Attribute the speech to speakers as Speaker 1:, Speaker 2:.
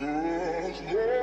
Speaker 1: Cause Lord